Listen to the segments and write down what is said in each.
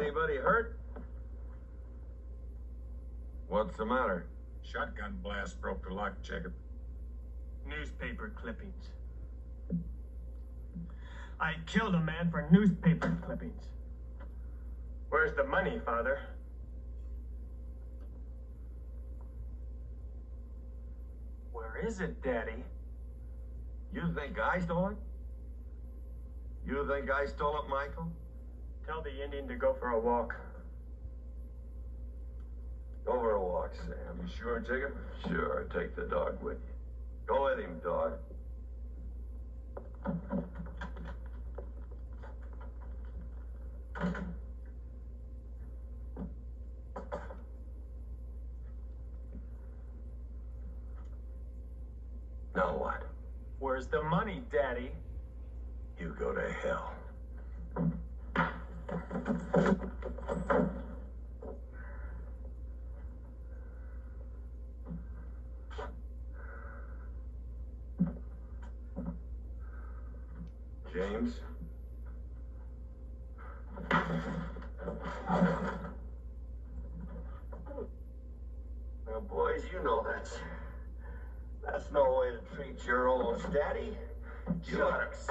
Anybody hurt? What's the matter? Shotgun blast broke the lock, Jacob. Newspaper clippings. I killed a man for newspaper clippings. Where's the money, Father? Where is it, Daddy? You think I stole it? You think I stole it, Michael? Tell the Indian to go for a walk. Go for a walk, Sam. You sure, Jacob? Sure, take the dog with you. Go with him, dog. Now what? Where's the money, Daddy? You go to hell. James? Boys, you know that's that's no way to treat your old daddy. Jerks.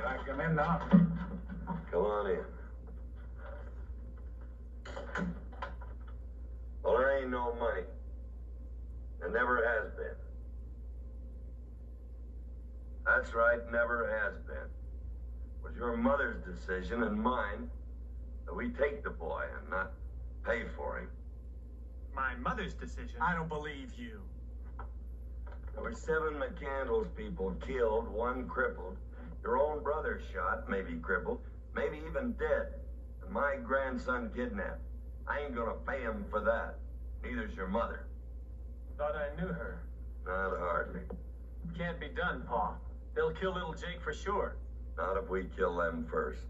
Can I come in now? Come on in. Well, there ain't no money. There never has been. That's right, never has been. It was your mother's decision and mine that we take the boy and not pay for him. My mother's decision. I don't believe you. There were seven McCandles people killed, one crippled. Your own brother shot, maybe crippled, maybe even dead. And my grandson kidnapped. I ain't gonna pay him for that. Neither's your mother. Thought I knew her. Not hardly. Can't be done, Pa. They'll kill little Jake for sure. Not if we kill them first.